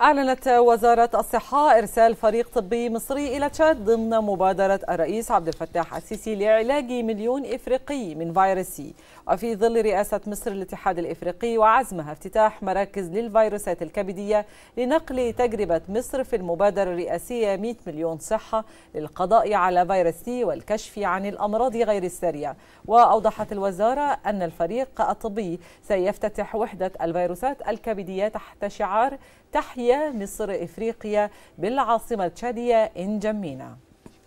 أعلنت وزارة الصحة إرسال فريق طبي مصري إلى تشاد ضمن مبادرة الرئيس عبد الفتاح السيسي لعلاج مليون إفريقي من فيروس سي. وفي ظل رئاسة مصر الاتحاد الإفريقي وعزمها افتتاح مراكز للفيروسات الكبدية لنقل تجربة مصر في المبادرة الرئاسية 100 مليون صحة للقضاء على فيروس سي والكشف عن الأمراض غير السارية. وأوضحت الوزارة أن الفريق الطبي سيفتتح وحدة الفيروسات الكبدية تحت شعار مصر إفريقيا بالعاصمة التشادية إنجمينا